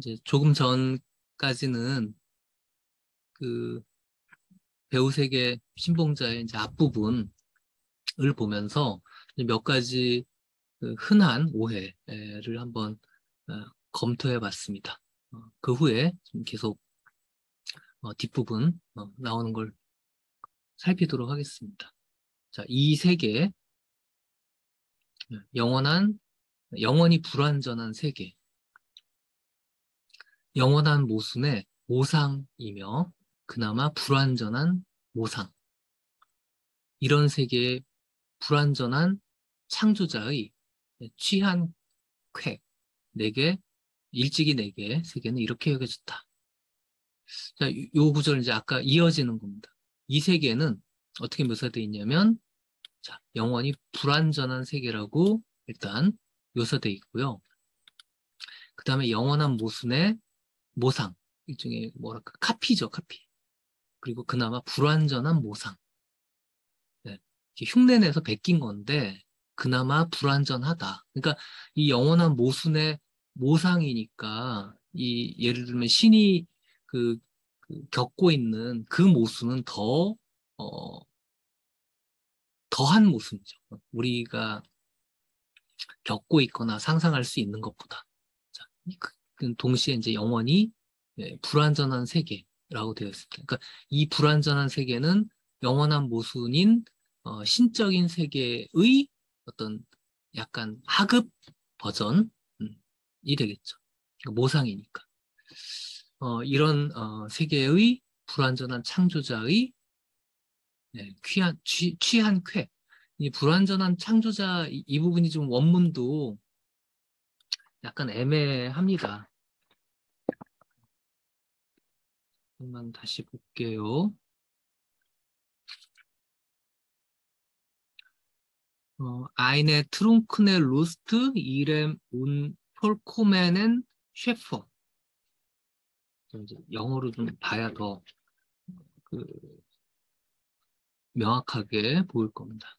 이제 조금 전까지는 그 배우 세계 신봉자의 이제 앞부분을 보면서 몇 가지 그 흔한 오해를 한번 어, 검토해 봤습니다. 어, 그 후에 좀 계속 어, 뒷부분 나오는 걸 살피도록 하겠습니다. 자, 이 세계, 영원한, 영원히 불완전한 세계. 영원한 모순의 모상이며 그나마 불완전한 모상. 이런 세계의 불완전한 창조자의 취한 쾌, 내게, 일찍이 내게 세계는 이렇게 여겨졌다. 자, 요 구절은 이제 아까 이어지는 겁니다. 이 세계는 어떻게 묘사되어 있냐면, 자, 영원히 불완전한 세계라고 일단 묘사되어 있고요. 그 다음에 영원한 모순의 모상, 일종의 뭐랄까, 카피죠, 카피. 그리고 그나마 불완전한 모상. 네, 흉내내서 베낀 건데, 그나마 불완전하다. 그러니까 이 영원한 모순의 모상이니까 이 예를 들면 신이 그, 그 겪고 있는 그 모순은 더 어, 더한 모순이죠. 우리가 겪고 있거나 상상할 수 있는 것보다. 자, 그, 동시에 이제 영원히 예, 불완전한 세계라고 되어 있습니다. 그러니까 이 불완전한 세계는 영원한 모순인 어, 신적인 세계의 어떤 약간 하급 버전이 되겠죠. 그러니까 모상이니까. 어, 이런 어, 세계의 불완전한 창조자의 네, 취한, 취, 취한 쾌. 이 불완전한 창조자 이, 이 부분이 좀 원문도 약간 애매합니다. 한번 다시 볼게요. 어, eine trunkene Lust ihrem unvollkommenen Schöpfer. 이제 영어로 좀 봐야 더 그, 명확하게 보일 겁니다.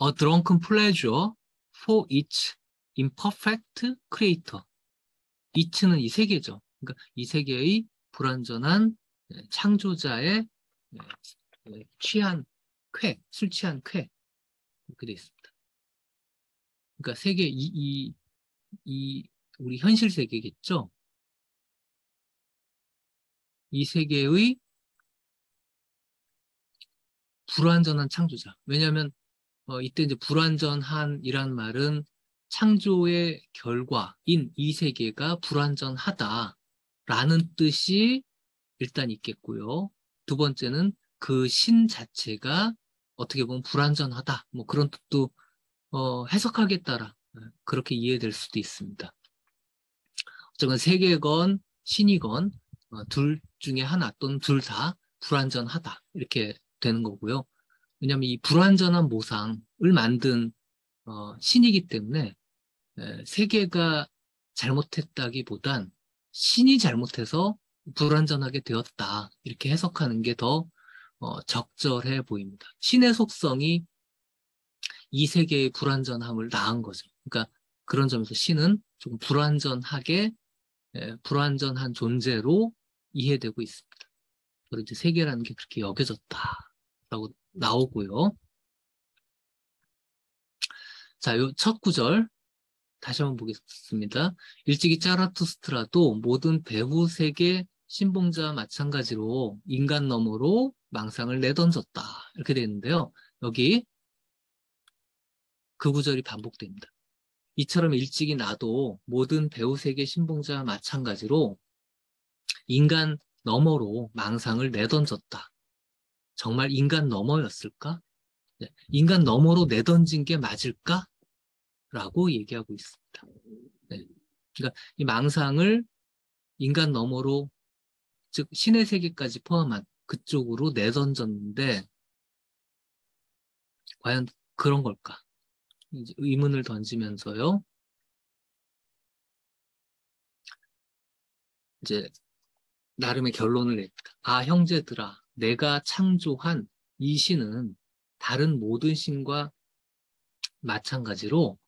A drunken pleasure for its imperfect creator. 이츠는 이 세계죠. 그러니까 이 세계의 불완전한 창조자의 네, 취한 쾌, 술 취한 쾌 이렇게 되어 있습니다. 그러니까 세계 이, 이, 이 우리 현실 세계겠죠. 이 세계의 불완전한 창조자. 왜냐하면 어, 이때 이제 불완전한이란 말은 창조의 결과인 이 세계가 불완전하다라는 뜻이 일단 있겠고요. 두 번째는 그 신 자체가 어떻게 보면 불완전하다. 뭐 그런 뜻도 어, 해석하기에 따라 네, 그렇게 이해될 수도 있습니다. 어쨌건 세계건 신이건 어, 둘 중에 하나 또는 둘 다 불완전하다 이렇게 되는 거고요. 왜냐하면 이 불완전한 모상을 만든 어, 신이기 때문에 에, 세계가 잘못했다기보단 신이 잘못해서 불완전하게 되었다 이렇게 해석하는 게더 어, 적절해 보입니다. 신의 속성이 이 세계의 불완전함을 낳은 거죠. 그러니까 그런 점에서 신은 좀 불완전하게 예, 불완전한 존재로 이해되고 있습니다. 그리고 이제 세계라는 게 그렇게 여겨졌다라고 나오고요. 자, 요 첫 구절 다시 한번 보겠습니다. 일찍이 짜라투스트라도 모든 배후 세계 신봉자와 마찬가지로 인간 너머로 망상을 내던졌다. 이렇게 되어 있는데요. 여기 그 구절이 반복됩니다. 이처럼 일찍이 나도 모든 배우 세계 신봉자와 마찬가지로 인간 너머로 망상을 내던졌다. 정말 인간 너머였을까? 네. 인간 너머로 내던진 게 맞을까? 라고 얘기하고 있습니다. 네. 그러니까 이 망상을 인간 너머로 즉 신의 세계까지 포함한 그쪽으로 내던졌는데 과연 그런 걸까? 의문을 던지면서요. 이제 나름의 결론을 냈다. 아 형제들아 내가 창조한 이 신은 다른 모든 신과 마찬가지로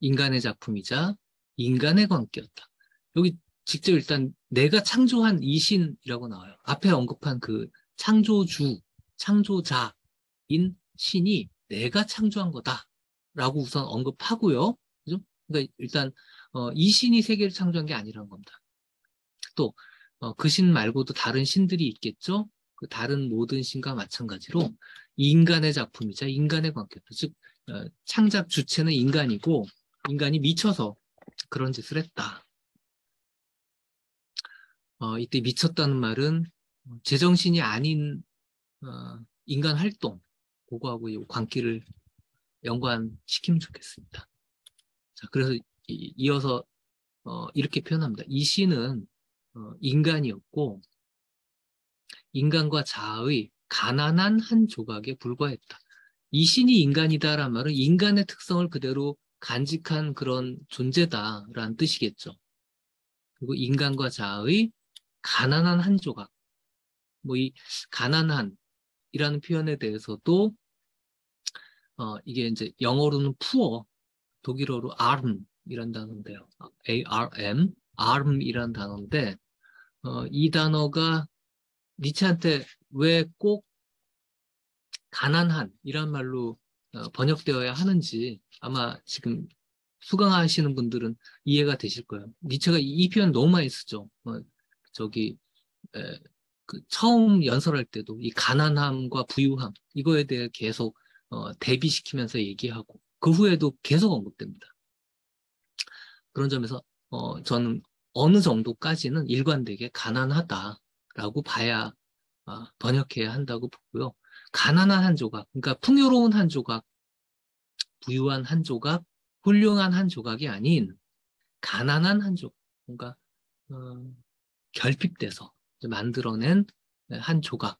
인간의 작품이자 인간의 관계였다. 여기 직접 일단 내가 창조한 이신이라고 나와요. 앞에 언급한 그 창조주, 창조자인 신이 내가 창조한 거다라고 우선 언급하고요. 그죠? 그러니까 일단 어, 이 신이 세계를 창조한 게 아니라는 겁니다. 또 어, 그신 말고도 다른 신들이 있겠죠. 그 다른 모든 신과 마찬가지로 인간의 작품이자 인간의 관계다. 즉 어, 창작 주체는 인간이고 인간이 미쳐서 그런 짓을 했다. 어, 이때 미쳤다는 말은 제정신이 아닌 어, 인간 활동 그거하고 이 관계를 연관시키면 좋겠습니다. 자, 그래서 이, 어서 어, 이렇게 표현합니다. 이 시는 어, 인간이었고 인간과 자아의 가난한 한 조각에 불과했다. 이 신이 인간이다란 말은 인간의 특성을 그대로 간직한 그런 존재다라는 뜻이겠죠. 그리고 인간과 자아의 가난한 한 조각. 뭐 이 가난한이라는 표현에 대해서도 어 이게 이제 영어로는 poor, 독일어로 arm이란 단어인데요. A-R-M, arm이란 단어인데 어, 이 단어가 니체한테 왜 꼭 가난한 이란 말로 어, 번역되어야 하는지 아마 지금 수강하시는 분들은 이해가 되실 거예요. 니체가 이 표현 너무 많이 쓰죠. 어, 저기 에, 그 처음 연설할 때도 이 가난함과 부유함 이거에 대해 계속 어, 대비시키면서 얘기하고 그 후에도 계속 언급됩니다. 그런 점에서 어, 저는 어느 정도까지는 일관되게 가난하다라고 봐야 어, 번역해야 한다고 보고요. 가난한 한 조각, 그러니까 풍요로운 한 조각, 부유한 한 조각, 훌륭한 한 조각이 아닌 가난한 한 조각, 뭔가 어, 결핍돼서 만들어낸 한 조각,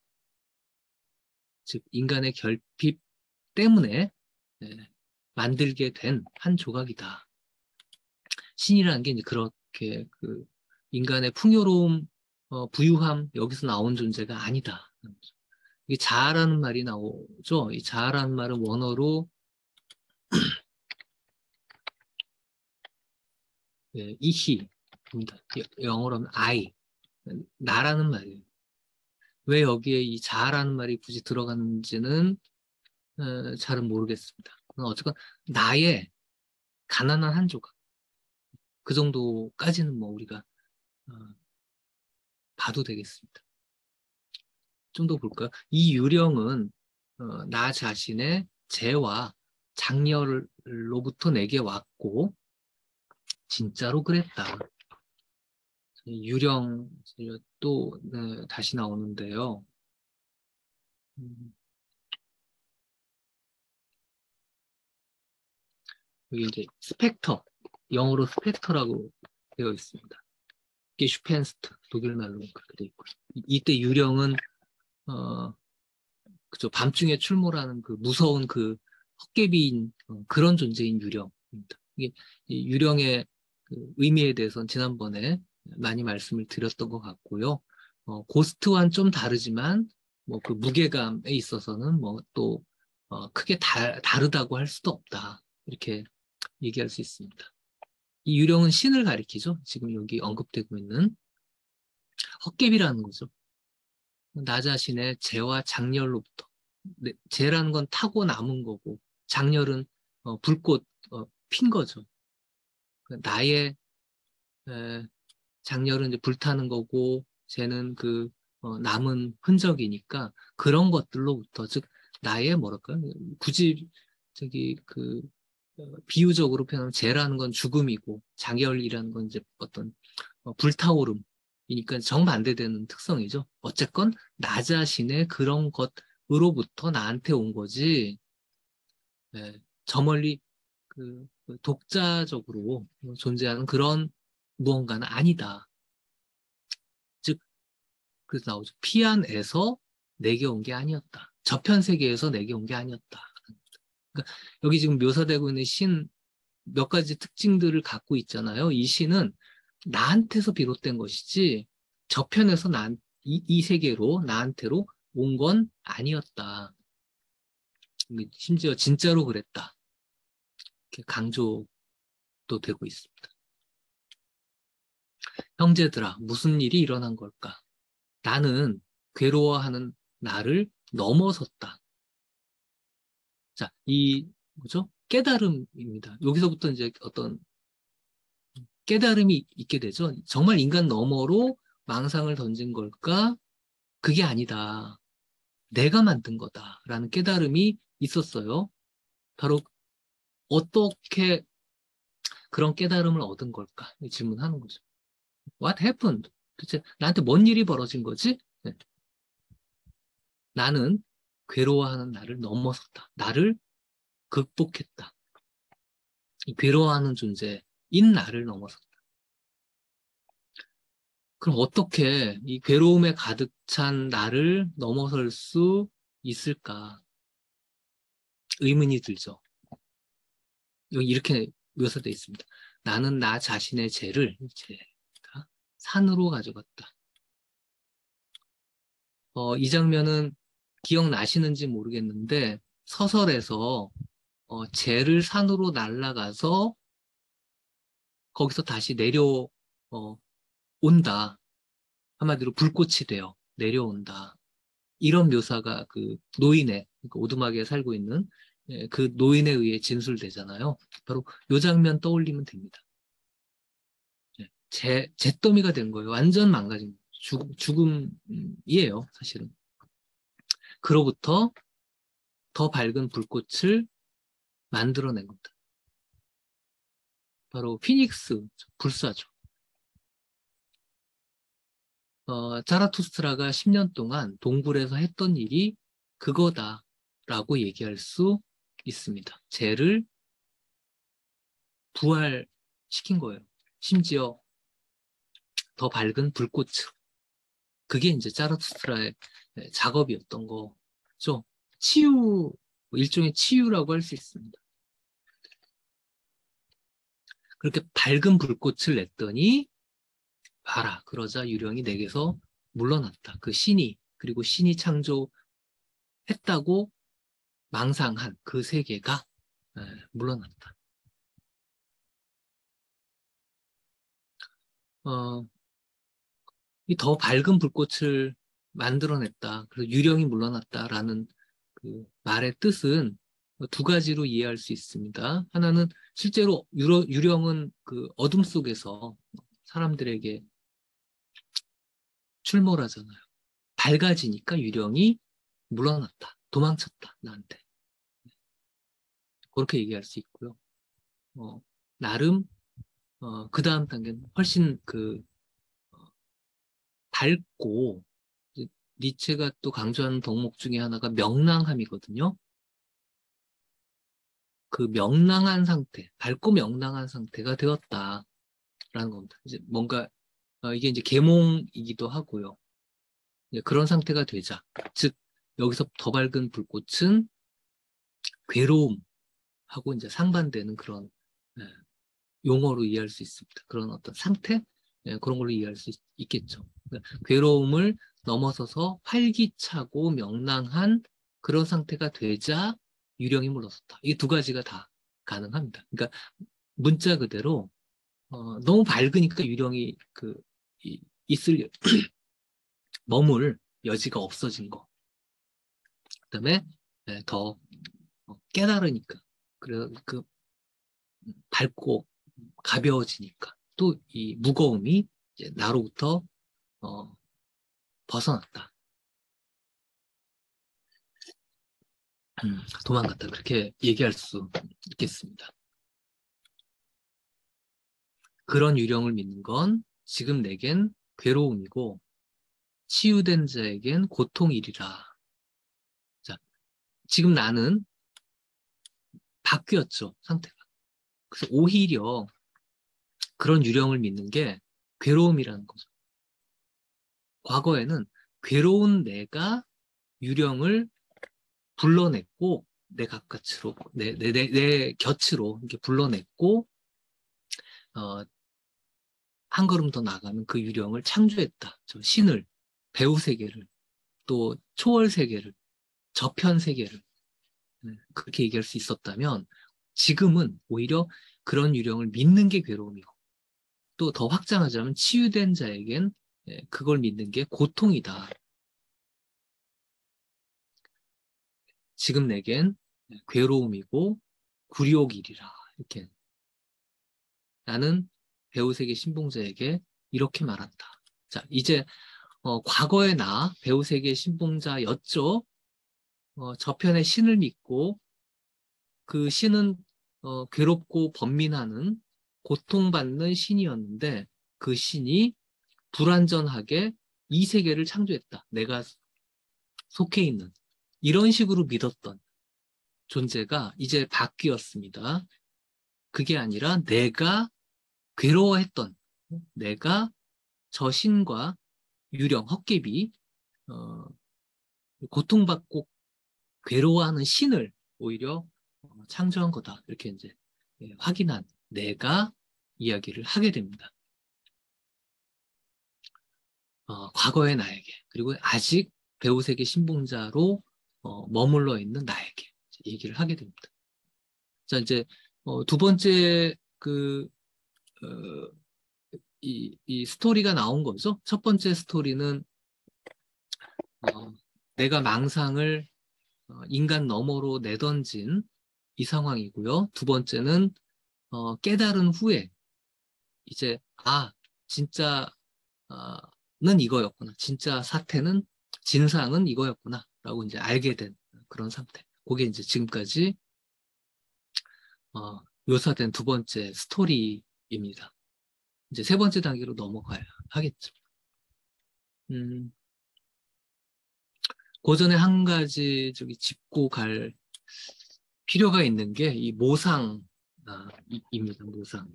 즉 인간의 결핍 때문에 네, 만들게 된 한 조각이다. 신이라는 게 이제 그렇게 그 인간의 풍요로움, 어, 부유함 여기서 나온 존재가 아니다. 이게 자아라는 말이 나오죠. 이 자아라는 말은 원어로 예, 이히입니다. 영어로는 I 나라는 말이에요. 왜 여기에 이 자아라는 말이 굳이 들어갔는지는 어, 잘은 모르겠습니다. 어쨌건 나의 가난한 한 조각 그 정도까지는 뭐 우리가 어, 봐도 되겠습니다. 좀 더 볼까요? 이 유령은 어, 나 자신의 재와 작열로부터 내게 왔고 진짜로 그랬다. 유령 또 네, 다시 나오는데요. 음. 여기 이제 specter, 영어로 specter라고 되어 있습니다. 이게 Gespenst, 독일 말로 그렇게 되어 있고 이때 유령은 어 그죠 밤중에 출몰하는 그 무서운 그 헛개비인 어, 그런 존재인 유령입니다. 이게 유령의 그 의미에 대해서는 지난번에 많이 말씀을 드렸던 것 같고요. 어, 고스트와는 좀 다르지만 뭐 그 무게감에 있어서는 뭐또 어, 크게 다, 다르다고 할 수도 없다. 이렇게 얘기할 수 있습니다. 이 유령은 신을 가리키죠. 지금 여기 언급되고 있는 헛개비라는 거죠. 나 자신의 죄와 장렬로부터. 네, 죄라는 건 타고 남은 거고 장렬은 어, 불꽃 어, 핀 거죠. 그 나의 에, 장렬은 이제 불타는 거고 쟤는 그 어, 남은 흔적이니까 그런 것들로부터 즉 나의 뭐랄까 굳이 저기 그 어, 비유적으로 표현하면 재라는 건 죽음이고 장열이라는 건 이제 어떤 어, 불타오름 이니까 정반대되는 특성이죠. 어쨌건 나 자신의 그런 것으로부터 나한테 온 거지. 네, 저 멀리 그, 그 독자적으로 존재하는 그런 무언가는 아니다. 즉, 그래서 나오죠. 피안에서 내게 온 게 아니었다. 저편 세계에서 내게 온 게 아니었다. 그러니까 여기 지금 묘사되고 있는 신 몇 가지 특징들을 갖고 있잖아요. 이 신은 나한테서 비롯된 것이지 저편에서 난, 이, 이 세계로 나한테로 온 건 아니었다. 심지어 진짜로 그랬다. 이렇게 강조도 되고 있습니다. 형제들아, 무슨 일이 일어난 걸까? 나는 괴로워하는 나를 넘어섰다. 자, 이, 뭐죠? 깨달음입니다. 여기서부터 이제 어떤 깨달음이 있게 되죠. 정말 인간 너머로 망상을 던진 걸까? 그게 아니다. 내가 만든 거다. 라는 깨달음이 있었어요. 바로 어떻게 그런 깨달음을 얻은 걸까? 질문하는 거죠. What happened? 도대체 나한테 뭔 일이 벌어진 거지? 네. 나는 괴로워하는 나를 넘어섰다. 나를 극복했다. 괴로워하는 존재 인 나를 넘어섰다. 그럼 어떻게 이 괴로움에 가득 찬 나를 넘어설 수 있을까? 의문이 들죠. 여기 이렇게 묘사되어 있습니다. 나는 나 자신의 죄를 죄가 산으로 가져갔다. 어, 이 장면은 기억나시는지 모르겠는데 서설에서 어, 죄를 산으로 날아가서 거기서 다시 내려 어, 온다. 한마디로 불꽃이 되어 내려온다. 이런 묘사가 그 노인의 그 오두막에 살고 있는 예, 그 노인에 의해 진술되잖아요. 바로 요 장면 떠올리면 됩니다. 예, 제, 잿더미가 된 거예요. 완전 망가진 죽, 죽음이에요, 사실은. 그로부터 더 밝은 불꽃을 만들어낸 겁니다. 바로 피닉스, 불사죠. 어, 자라투스트라가 10년 동안 동굴에서 했던 일이 그거다라고 얘기할 수 있습니다. 죄를 부활시킨 거예요. 심지어 더 밝은 불꽃으로. 그게 이제 자라투스트라의 작업이었던 거죠. 치유, 뭐 일종의 치유라고 할 수 있습니다. 그렇게 밝은 불꽃을 냈더니 봐라. 그러자 유령이 내게서 물러났다. 그 신이 그리고 신이 창조했다고 망상한 그 세계가 에, 물러났다. 어, 이 더 밝은 불꽃을 만들어냈다. 그래서 유령이 물러났다라는 그 말의 뜻은 두 가지로 이해할 수 있습니다. 하나는 실제로 유러, 유령은 그 어둠 속에서 사람들에게 출몰하잖아요. 밝아지니까 유령이 물러났다. 도망쳤다. 나한테. 그렇게 얘기할 수 있고요. 어, 나름 어, 그 다음 단계는 훨씬 그 어, 밝고 니체가 또 강조하는 덕목 중에 하나가 명랑함이거든요. 그 명랑한 상태, 밝고 명랑한 상태가 되었다라는 겁니다. 이제 뭔가 어, 이게 이제 계몽이기도 하고요. 그런 상태가 되자, 즉 여기서 더 밝은 불꽃은 괴로움하고 이제 상반되는 그런 네, 용어로 이해할 수 있습니다. 그런 어떤 상태 네, 그런 걸로 이해할 수 있, 겠죠 그러니까 괴로움을 넘어서서 활기차고 명랑한 그런 상태가 되자 유령이 물러섰다. 이 두 가지가 다 가능합니다. 그러니까 문자 그대로 어, 너무 밝으니까 유령이 그 이, 있을 머물 여지가 없어진 거. 그다음에 네, 더 어, 깨달으니까 그래 그 밝고 가벼워지니까 또 이 무거움이 나로부터 어, 벗어났다. 음, 도망갔다. 그렇게 얘기할 수 있겠습니다. 그런 유령을 믿는 건 지금 내겐 괴로움이고 치유된 자에겐 고통이리라. 자, 지금 나는 바뀌었죠, 상태가. 그래서 오히려 그런 유령을 믿는 게 괴로움이라는 거죠. 과거에는 괴로운 내가 유령을 불러냈고 내 가까스로 내, 내, 내, 내 곁으로 이렇게 불러냈고 어, 한 걸음 더 나가는 그 유령을 창조했다. 저 신을, 배우 세계를, 또 초월 세계를, 저편 세계를 네, 그렇게 얘기할 수 있었다면 지금은 오히려 그런 유령을 믿는 게 괴로움이고 또 더 확장하자면 치유된 자에겐 예, 그걸 믿는 게 고통이다. 지금 내겐 괴로움이고 굴욕이리라. 이렇게 나는 배우세계 신봉자에게 이렇게 말한다. 자, 이제 어, 과거의 나 배우세계 신봉자였죠. 어, 저편의 신을 믿고 그 신은 어, 괴롭고 번민하는 고통받는 신이었는데 그 신이 불완전하게 이 세계를 창조했다. 내가 속해 있는 이런 식으로 믿었던 존재가 이제 바뀌었습니다. 그게 아니라 내가 괴로워했던 내가 저 신과 유령, 헛개비 어, 고통받고 괴로워하는 신을 오히려 창조한 거다. 이렇게 이제 예, 확인한 내가 이야기를 하게 됩니다. 어, 과거의 나에게 그리고 아직 배우세계 신봉자로 어, 머물러 있는 나에게 얘기를 하게 됩니다. 자 이제 어, 두 번째 그 어, 이, 이 스토리가 나온 거죠. 첫 번째 스토리는 어, 내가 망상을 어, 인간 너머로 내던진 이 상황이고요. 두 번째는 어, 깨달은 후에 이제 아 진짜 어, 는 이거였구나. 진짜 사태는 진상은 이거였구나. 라고 이제 알게 된 그런 상태. 그게 이제 지금까지 어, 묘사된 두 번째 스토리입니다. 이제 세 번째 단계로 넘어가야 하겠죠. 음, 그 전에 한 가지 저기 짚고 갈 필요가 있는 게 이 모상입니다. 모상.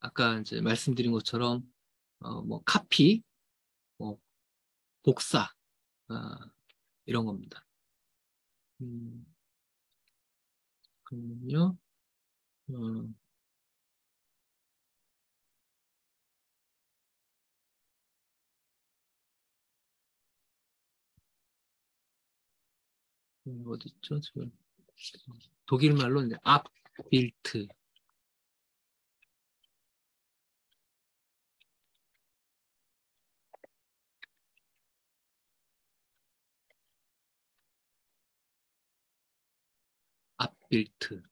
아까 이제 말씀드린 것처럼 어, 뭐 카피, 뭐 복사 어, 이런 겁니다. 음, 그러면요. 어, 음, 어디 있죠? 지금 독일 말로 이제 앞빌트 Bild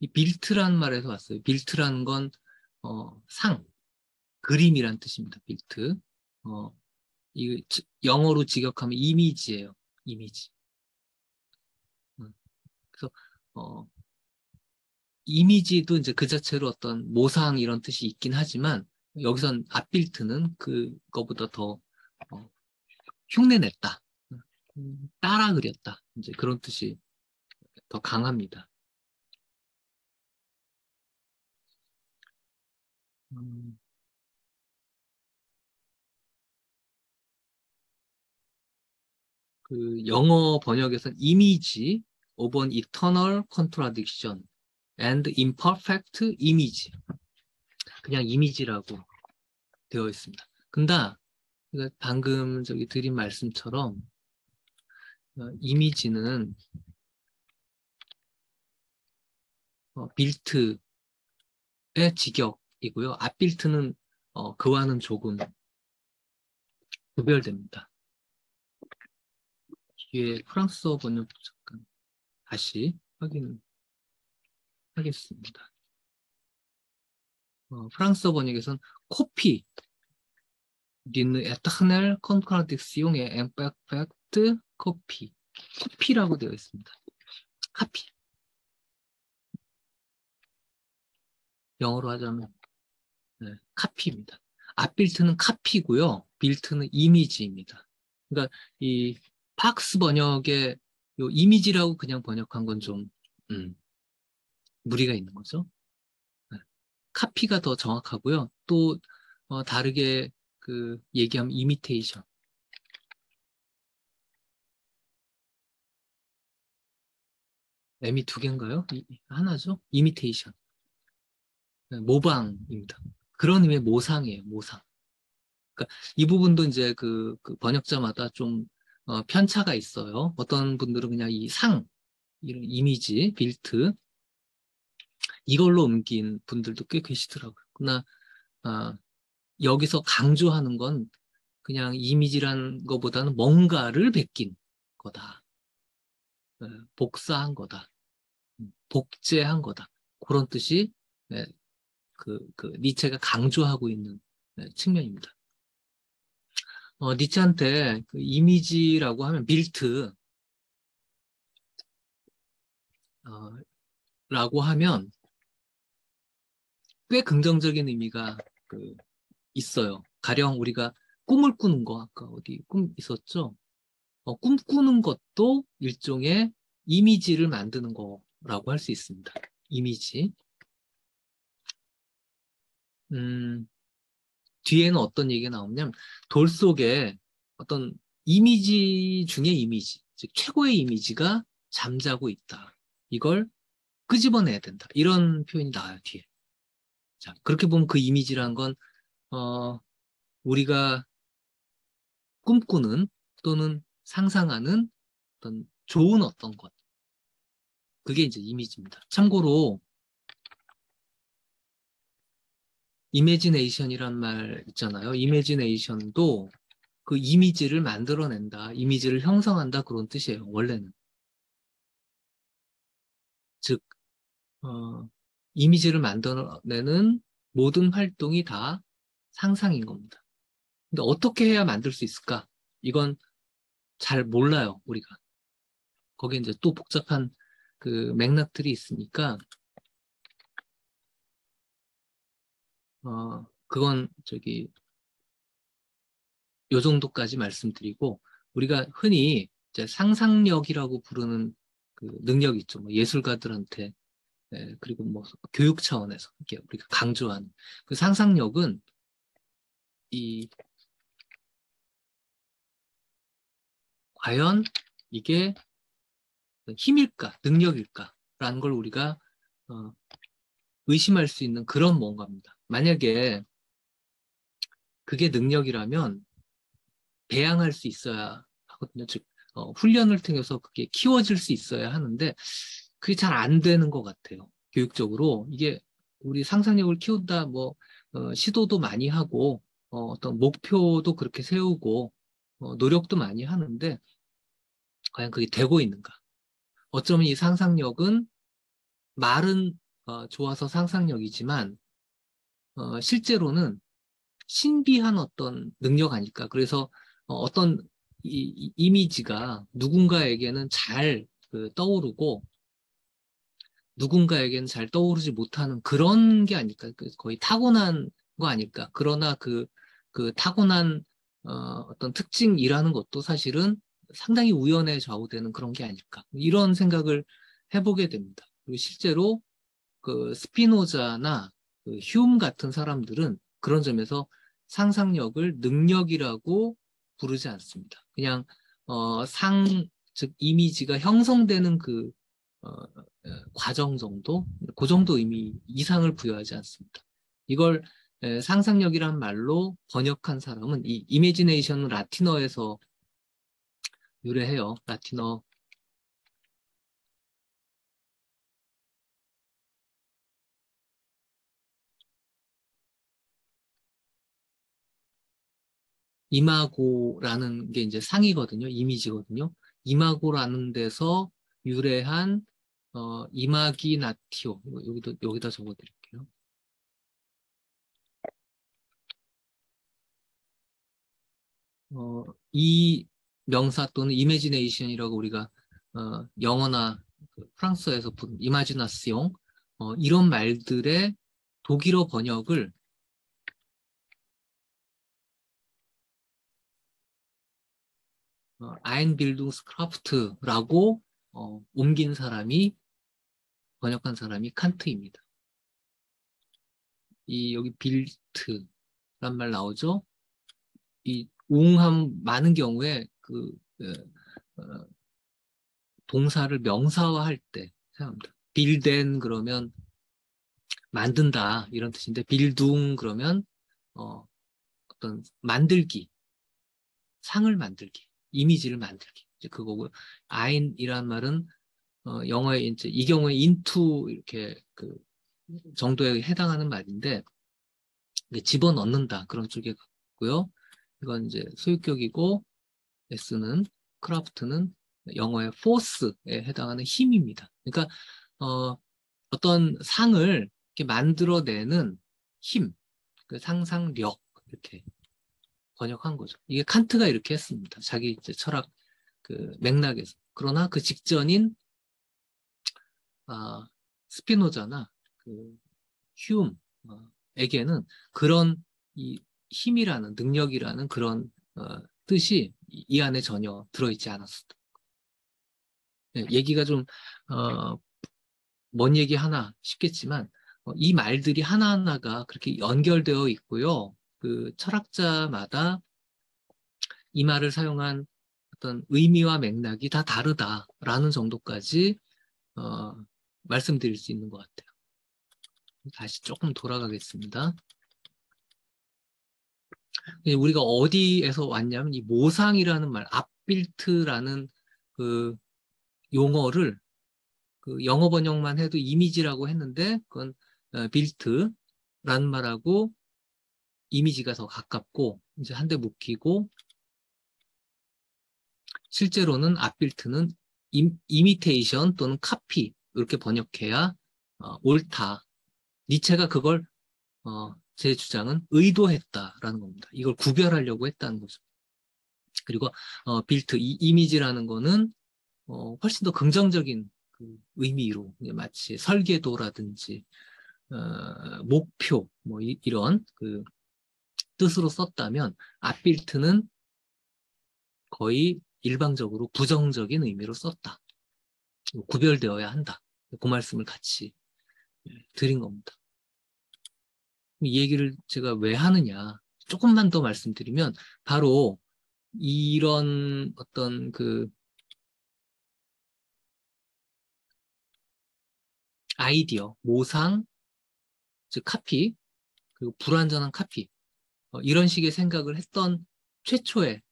이 Bild라는 말에서 왔어요. Bild라는 건 어, 상, 그림이란 뜻입니다. Bild. 어, 이 영어로 직역하면 이미지예요. 이미지. 그래서 어, 이미지도 이제 그 자체로 어떤 모상 이런 뜻이 있긴 하지만 여기선 Abbild는 그거보다 더 어, 흉내냈다, 음, 따라 그렸다 이제 그런 뜻이 더 강합니다. 음, 그 영어 번역에서는 이미지 of an eternal contradiction and imperfect image. 그냥 이미지라고 되어 있습니다. 근데 방금 저기 드린 말씀처럼 어, 이미지는 어, 빌트의 직역 이고요. 앞빌트는 어, 그와는 조금 구별됩니다. 뒤에 프랑스어 번역 잠깐 다시 확인하겠습니다. 어, 프랑스어 번역에서는 코피 éternelle contradiction et imperfect copy 코피라고 되어 있습니다. 카피 영어로 하자면 네, 카피입니다. 앞빌트는 카피고요. 빌트는 이미지입니다. 그러니까 이 팍스 번역의 요 이미지라고 그냥 번역한 건 좀, 음, 무리가 있는 거죠. 네. 카피가 더 정확하고요. 또, 어, 다르게 그, 얘기하면 이미테이션. M이 두 개인가요? 이, 하나죠? 이미테이션. 네, 모방입니다. 그런 의미의 모상이에요, 모상. 그러니까 이 부분도 이제 그, 그 번역자마다 좀 어, 편차가 있어요. 어떤 분들은 그냥 이 상, 이런 이미지, 빌트 이걸로 옮긴 분들도 꽤 계시더라고요. 그러나 어, 여기서 강조하는 건 그냥 이미지란 것보다는 뭔가를 베낀 거다. 어, 복사한 거다. 음, 복제한 거다. 그런 뜻이 네, 그, 그 니체가 강조하고 있는 네, 측면입니다. 어, 니체한테 그 이미지라고 하면 빌트 어, 라고 하면 꽤 긍정적인 의미가 그 있어요. 가령 우리가 꿈을 꾸는 거 아까 어디 꿈 있었죠? 어, 꿈꾸는 것도 일종의 이미지를 만드는 거라고 할 수 있습니다. 이미지. 음, 뒤에는 어떤 얘기가 나오냐면 돌 속에 어떤 이미지 중의 이미지, 즉 최고의 이미지가 잠자고 있다. 이걸 끄집어내야 된다. 이런 표현이 나와요, 뒤에. 자, 그렇게 보면 그 이미지란 건, 어, 우리가 꿈꾸는 또는 상상하는 어떤 좋은 어떤 것. 그게 이제 이미지입니다. 참고로, 이미지네이션이란 말 있잖아요. 이미지네이션도 그 이미지를 만들어낸다, 이미지를 형성한다 그런 뜻이에요. 원래는. 즉, 어, 이미지를 만들어내는 모든 활동이 다 상상인 겁니다. 근데 어떻게 해야 만들 수 있을까? 이건 잘 몰라요, 우리가. 거기에 이제 또 복잡한 그 맥락들이 있으니까, 어, 그건 저기, 요 정도까지 말씀드리고, 우리가 흔히 이제 상상력이라고 부르는 그 능력 있죠. 뭐 예술가들한테 네, 그리고 뭐 교육 차원에서 이렇게 우리가 강조하는 그 상상력은 이 과연 이게 힘일까, 능력일까라는 걸 우리가 어, 의심할 수 있는 그런 뭔가입니다. 만약에 그게 능력이라면 배양할 수 있어야 하거든요. 즉 어, 훈련을 통해서 그게 키워질 수 있어야 하는데 그게 잘 안 되는 것 같아요. 교육적으로 이게 우리 상상력을 키운다 뭐 어, 시도도 많이 하고 어, 떤 목표도 그렇게 세우고 어, 노력도 많이 하는데 과연 그게 되고 있는가? 어쩌면 이 상상력은 말은 어, 좋아서 상상력이지만 어, 실제로는 신비한 어떤 능력 아닐까? 그래서 어, 어떤 이, 이 이 미지가 누군가에게는 잘 그 떠오르고 누군가에게는 잘 떠오르지 못하는 그런 게 아닐까? 그 거의 타고난 거 아닐까? 그러나 그, 그 타고난 어, 어떤 특징이라는 것도 사실은 상당히 우연에 좌우되는 그런 게 아닐까? 이런 생각을 해보게 됩니다. 그리고 실제로 그 스피노자나 그 휴움 같은 사람들은 그런 점에서 상상력을 능력이라고 부르지 않습니다. 그냥 어, 상, 즉 이미지가 형성되는 그 어, 과정 정도, 그 정도 의미 이상을 부여하지 않습니다. 이걸 에, 상상력이란 말로 번역한 사람은 이 이미지네이션은 라틴어에서 유래해요. 라틴어 이마고라는 게 이제 상이거든요. 이미지거든요. 이마고라는 데서 유래한 어, 이마기나티오 여기도 여기다 적어드릴게요. 어, 이 명사 또는 이미지네이션이라고 우리가 어, 영어나 그 프랑스에서 부른 이마지나스용 어, 이런 말들의 독일어 번역을 아인빌둥스크라프트라고 어, 옮긴 사람이 번역한 사람이 칸트입니다. 이 여기 빌트란 말 나오죠? 이 웅함 많은 경우에 그 어, 어, 동사를 명사화할 때 사용합니다. 빌덴 그러면 만든다 이런 뜻인데 빌둥 그러면 어, 어떤 만들기 상을 만들기 이미지를 만들기 이제 그거고 아인이란 말은 어, 영어에 이제 이 경우에 인투 이렇게 그 정도에 해당하는 말인데 집어 넣는다 그런 쪽에 같고요. 이건 이제 소유격이고 S는 크라프트는 영어의 force에 해당하는 힘입니다. 그러니까 어, 어떤 상을 이렇게 만들어내는 힘, 그 상상력 이렇게 번역한 거죠. 이게 칸트가 이렇게 했습니다. 자기 이제 철학 그 맥락에서. 그러나 그 직전인 아, 스피노자나 그 휴움에게는 그런 이 힘이라는 능력이라는 그런 어, 뜻이 이 안에 전혀 들어있지 않았습니다. 네, 얘기가 좀, 어, 먼 얘기 하나 싶겠지만, 어, 이 말들이 하나하나가 그렇게 연결되어 있고요. 그 철학자마다 이 말을 사용한 어떤 의미와 맥락이 다 다르다라는 정도까지 어, 말씀드릴 수 있는 것 같아요. 다시 조금 돌아가겠습니다. 예, 우리가 어디에서 왔냐면 이 모상이라는 말, 앞빌트라는 그 용어를 그 영어 번역만 해도 이미지라고 했는데 그건 어, 빌트라는 말하고 이미지가 더 가깝고 이제 한 대 묶이고 실제로는 앞빌트는 임, 이미테이션 또는 카피 이렇게 번역해야 어, 옳다. 니체가 그걸 어, 제 주장은 의도했다라는 겁니다. 이걸 구별하려고 했다는 거죠. 그리고 어, 빌트 이 이미지라는 거는 어, 훨씬 더 긍정적인 그 의미로 마치 설계도라든지 어, 목표 뭐 이, 런 그 뜻으로 썼다면 앞빌트는 거의 일방적으로 부정적인 의미로 썼다. 구별되어야 한다. 그 말씀을 같이 예, 드린 겁니다. 이 얘기를 제가 왜 하느냐. 조금만 더 말씀드리면 바로 이런 어떤 그 아이디어, 모상, 즉 카피, 그리고 불완전한 카피 어, 이런 식의 생각을 했던 최초의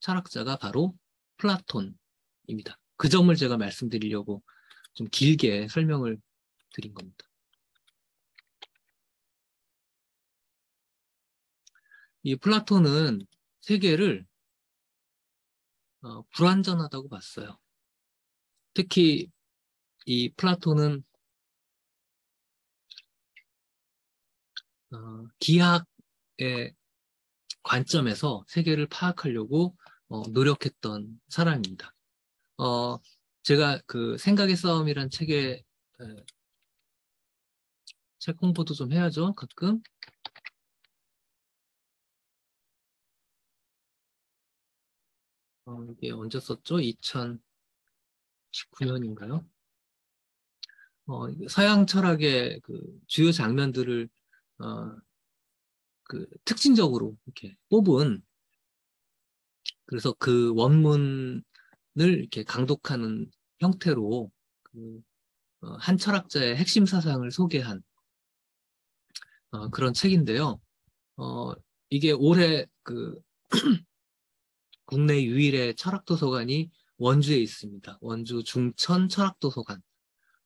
철학자가 바로 플라톤입니다. 그 점을 제가 말씀드리려고 좀 길게 설명을 드린 겁니다. 이 플라톤은 세계를 어, 불완전하다고 봤어요. 특히 이 플라톤은 어, 기하의 관점에서 세계를 파악하려고 어, 노력했던 사람입니다. 어, 제가 그 생각의 싸움이란 책에 에, 책 홍보도 좀 해야죠, 가끔. 어, 이게 언제 썼죠? 2019년인가요? 어, 서양 철학의 그 주요 장면들을 어, 그 특징적으로 이렇게 뽑은 그래서 그 원문을 이렇게 강독하는 형태로 그, 어, 한 철학자의 핵심 사상을 소개한 어, 그런 책인데요. 어, 이게 올해 그 국내 유일의 철학도서관이 원주에 있습니다. 원주 중천 철학도서관.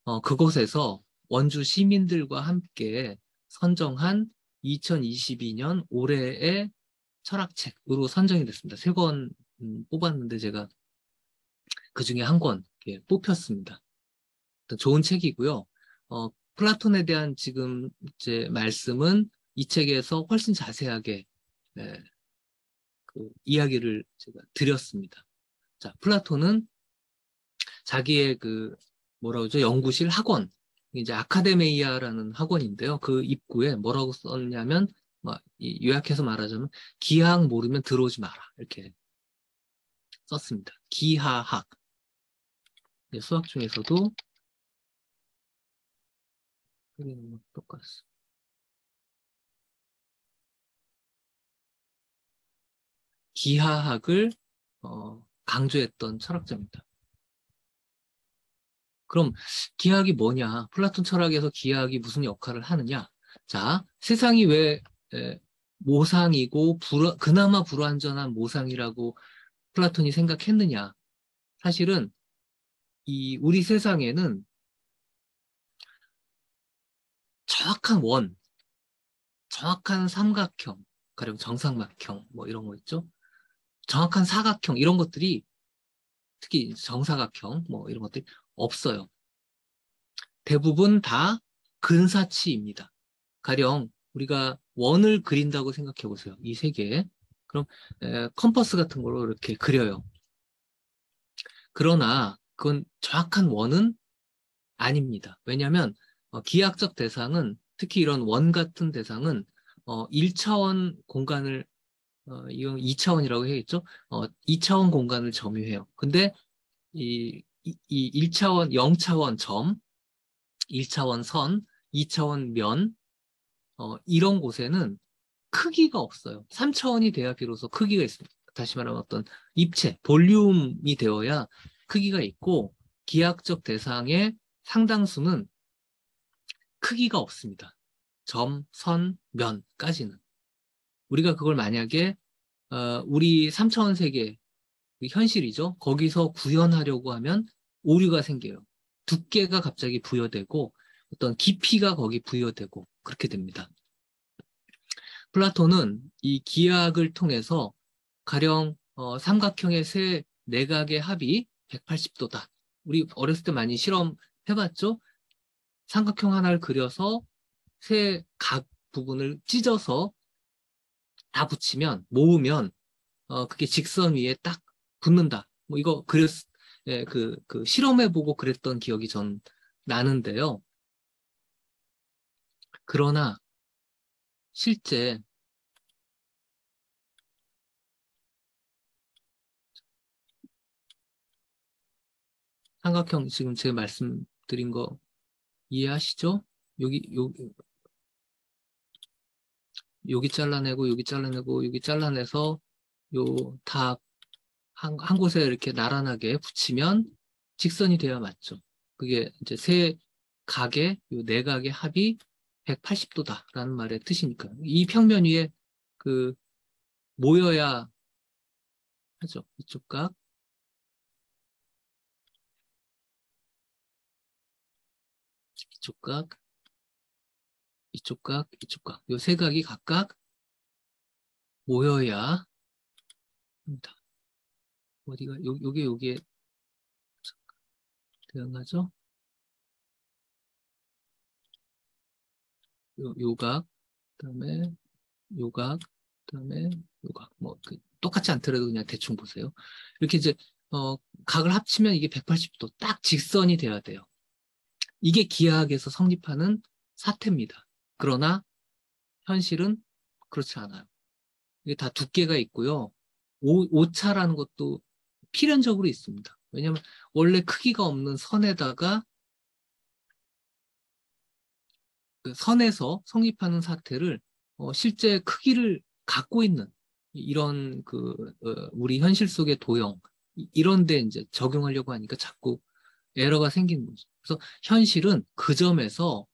어, 그곳에서 원주 시민들과 함께 선정한 2022년 올해의 철학책으로 선정이 됐습니다. 세권 음, 뽑았는데 제가 그 중에 한 권 뽑혔습니다. 좋은 책이고요. 어, 플라톤에 대한 지금 제 말씀은 이 책에서 훨씬 자세하게 네, 그 이야기를 제가 드렸습니다. 자, 플라톤은 자기의 그 뭐라고 하죠? 연구실 학원 이제 아카데메이아라는 학원인데요. 그 입구에 뭐라고 썼냐면 뭐 요약해서 말하자면 기하학 모르면 들어오지 마라 이렇게 썼습니다. 기하학 수학 중에서도 똑같습니다. 기하학을 어, 강조했던 철학자입니다. 그럼 기하학이 뭐냐? 플라톤 철학에서 기하학이 무슨 역할을 하느냐? 자, 세상이 왜 에, 모상이고 불, 그나마 불완전한 모상이라고 플라톤이 생각했느냐? 사실은 이 우리 세상에는 정확한 원, 정확한 삼각형, 가령 정삼각형 뭐 이런 거 있죠. 정확한 사각형 이런 것들이 특히 정사각형 뭐 이런 것들이 없어요. 대부분 다 근사치입니다. 가령 우리가 원을 그린다고 생각해 보세요. 이 세 개. 그럼 에, 컴퍼스 같은 걸로 이렇게 그려요. 그러나 그건 정확한 원은 아닙니다. 왜냐하면 어, 기하학적 대상은 특히 이런 원 같은 대상은 어, 1차원 공간을 어, 이건 2차원이라고 해야겠죠? 어, 2차원 공간을 점유해요. 근데 이, 이, 이 1차원, 0차원 점, 1차원 선, 2차원 면, 어, 이런 곳에는 크기가 없어요. 3차원이 돼야 비로소 크기가 있습니다. 다시 말하면 어떤 입체, 볼륨이 되어야 크기가 있고 기하학적 대상의 상당수는 크기가 없습니다. 점, 선, 면까지는. 우리가 그걸 만약에 어, 우리 3차원 세계 현실이죠. 거기서 구현하려고 하면 오류가 생겨요. 두께가 갑자기 부여되고 어떤 깊이가 거기 부여되고 그렇게 됩니다. 플라톤은 이 기하학을 통해서 가령 어, 삼각형의 세 내각의 합이 180도다. 우리 어렸을 때 많이 실험 해봤죠? 삼각형 하나를 그려서 세 각 부분을 찢어서 다 붙이면 모으면 어, 그게 직선 위에 딱 붙는다. 뭐 이거 그랬 예, 그, 그 실험해보고 그랬던 기억이 전 나는데요. 그러나 실제 삼각형 지금 제가 말씀드린 거 이해하시죠? 여기 여기 여기 잘라내고 여기 잘라내고 여기 잘라내서 요 다 한, 한 곳에 이렇게 나란하게 붙이면 직선이 되어야 맞죠. 그게 이제 세 각의 요 네 각의 합이 180도다라는 말의 뜻이니까요. 이 평면 위에 그 모여야 하죠. 이쪽 각. 이쪽 각, 이쪽 각, 이쪽 각. 요 세 각이 각각 모여야 합니다. 어디가, 요, 요게, 요게, 대응하죠? 요, 요각, 그 다음에 요각, 그 다음에 요각. 뭐, 그, 똑같지 않더라도 그냥 대충 보세요. 이렇게 이제, 어, 각을 합치면 이게 180도 딱 직선이 돼야 돼요. 이게 기하학에서 성립하는 사태입니다. 그러나 현실은 그렇지 않아요. 이게 다 두께가 있고요. 오, 오차라는 것도 필연적으로 있습니다. 왜냐하면 원래 크기가 없는 선에다가 그 선에서 성립하는 사태를 어, 실제 크기를 갖고 있는 이런 그 어, 우리 현실 속의 도형 이런데 이제 적용하려고 하니까 자꾸 에러가 생기는 거죠. 그래서 현실은 그 점에서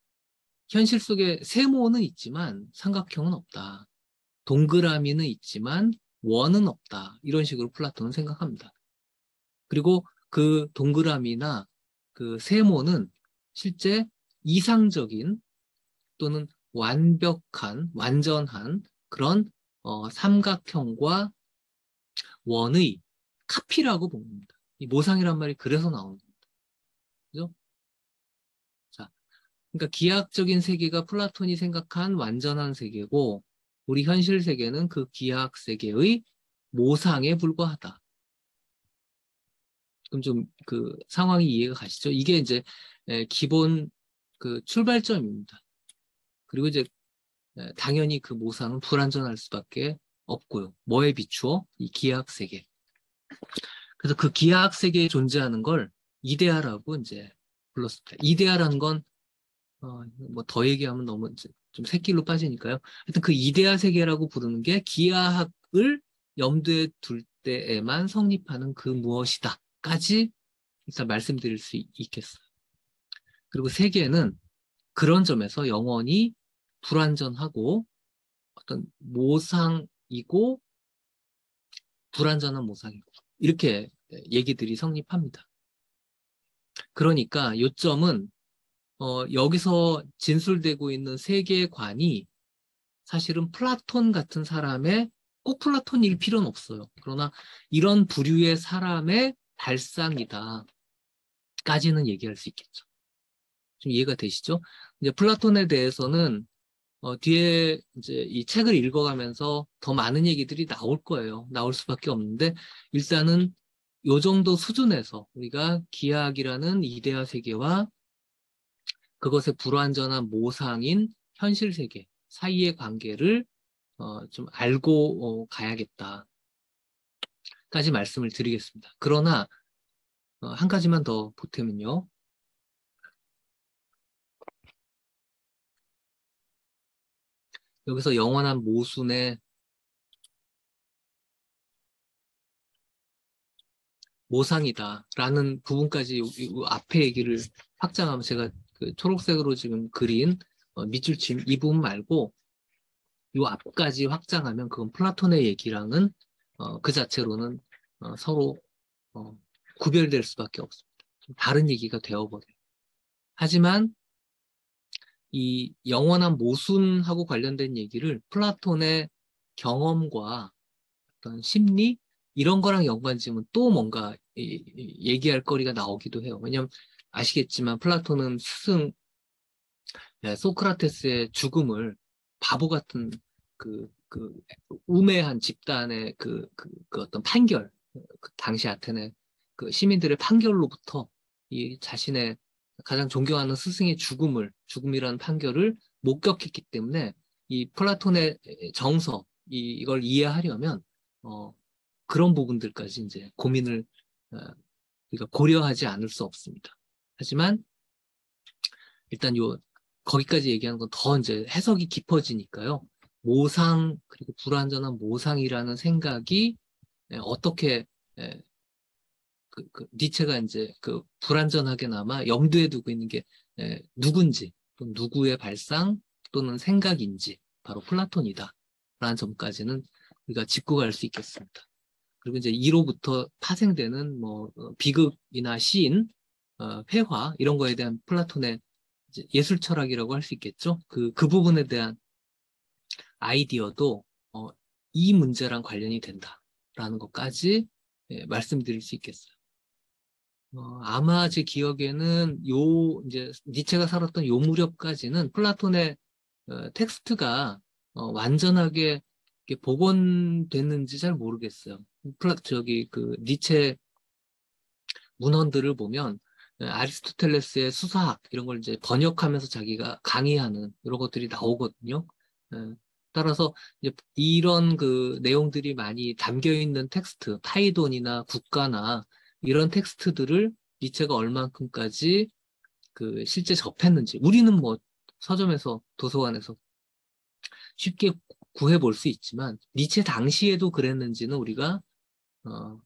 현실 속에 세모는 있지만 삼각형은 없다. 동그라미는 있지만 원은 없다. 이런 식으로 플라톤은 생각합니다. 그리고 그 동그라미나 그 세모는 실제 이상적인 또는 완벽한, 완전한 그런 어, 삼각형과 원의 카피라고 봅니다. 이 모상이란 말이 그래서 나오는 겁니다. 그죠? 자, 그러니까 기하학적인 세계가 플라톤이 생각한 완전한 세계고 우리 현실 세계는 그 기하학 세계의 모상에 불과하다. 그럼 좀그 상황이 이해가 가시죠? 이게 이제 기본 그 출발점입니다. 그리고 이제 당연히 그 모상은 불완전할 수밖에 없고요. 뭐에 비추어? 이 기하학 세계. 그래서 그 기하학 세계에 존재하는 걸 이데아라고 이제 불렀습니다. 이데아라는 건, 어, 뭐 더 얘기하면 너무 좀 새길로 빠지니까요. 하여튼 그 이데아 세계라고 부르는 게 기하학을 염두에 둘 때에만 성립하는 그 무엇이다. 까지 일단 말씀드릴 수 있겠어요. 그리고 세계는 그런 점에서 영원히 불완전하고 어떤 모상이고 불완전한 모상이고 이렇게 얘기들이 성립합니다. 그러니까 요점은 어, 여기서 진술되고 있는 세계관이 사실은 플라톤 같은 사람의 꼭 플라톤일 필요는 없어요. 그러나 이런 부류의 사람의 발상이다. 까지는 얘기할 수 있겠죠. 좀 이해가 되시죠? 이제 플라톤에 대해서는 어, 뒤에 이제 이 책을 읽어가면서 더 많은 얘기들이 나올 거예요. 나올 수밖에 없는데 일단은 요 정도 수준에서 우리가 기하학이라는 이데아 세계와 그것의 불완전한 모상인 현실 세계 사이의 관계를 어, 좀 알고 어, 가야겠다. 까지 말씀을 드리겠습니다. 그러나 어, 한 가지만 더 보태면요. 여기서 영원한 모순의 모상이다라는 부분까지 앞에 얘기를 확장하면 제가 그 초록색으로 지금 그린 어, 밑줄 침 이 부분 말고 이 앞까지 확장하면 그건 플라톤의 얘기랑은 어, 그 자체로는 어, 서로 어, 구별될 수밖에 없습니다. 다른 얘기가 되어버려요. 하지만 이 영원한 모순하고 관련된 얘기를 플라톤의 경험과 어떤 심리 이런 거랑 연관지면 또 뭔가 얘기할 거리가 나오기도 해요. 왜냐하면 아시겠지만 플라톤은 스승 네, 소크라테스의 죽음을 바보 같은 그, 그 우매한 집단의 그, 그, 그 어떤 판결, 그 당시 아테네 그 시민들의 판결로부터 이 자신의 가장 존경하는 스승의 죽음을, 죽음이라는 판결을 목격했기 때문에 이 플라톤의 정서, 이, 이걸 이해하려면, 어, 그런 부분들까지 이제 고민을, 어, 우리가 고려하지 않을 수 없습니다. 하지만, 일단 요, 거기까지 얘기하는 건 더 이제 해석이 깊어지니까요. 모상, 그리고 불완전한 모상이라는 생각이 어떻게 그, 그 니체가 이제 그 불완전하게나마 염두에 두고 있는 게 에, 누군지 또는 누구의 발상 또는 생각인지 바로 플라톤이다 라는 점까지는 우리가 짚고 갈 수 있겠습니다. 그리고 이제 2로부터 파생되는 뭐 어, 비극이나 시인, 어, 회화 이런 거에 대한 플라톤의 예술 철학이라고 할 수 있겠죠. 그, 그 부분에 대한 아이디어도 어, 이 문제랑 관련이 된다라는 것까지 예, 말씀드릴 수 있겠어요. 어, 아마 제 기억에는 요 이제 니체가 살았던 요 무렵까지는 플라톤의 어, 텍스트가 어, 완전하게 복원됐는지 잘 모르겠어요. 플라 저기 그 니체 문헌들을 보면 어, 아리스토텔레스의 수사학 이런 걸 이제 번역하면서 자기가 강의하는 이런 것들이 나오거든요. 어, 따라서 이제 이런 그 내용들이 많이 담겨 있는 텍스트, 파이돈이나 국가나 이런 텍스트들을 니체가 얼만큼까지 그 실제 접했는지 우리는 뭐 서점에서 도서관에서 쉽게 구해 볼 수 있지만 니체 당시에도 그랬는지는 우리가 어,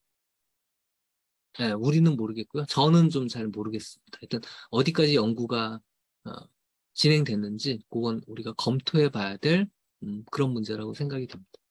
네, 우리는 모르겠고요. 저는 좀 잘 모르겠습니다. 일단 어디까지 연구가 어, 진행됐는지 그건 우리가 검토해 봐야 될 음, 그런 문제라고 생각이 듭니다.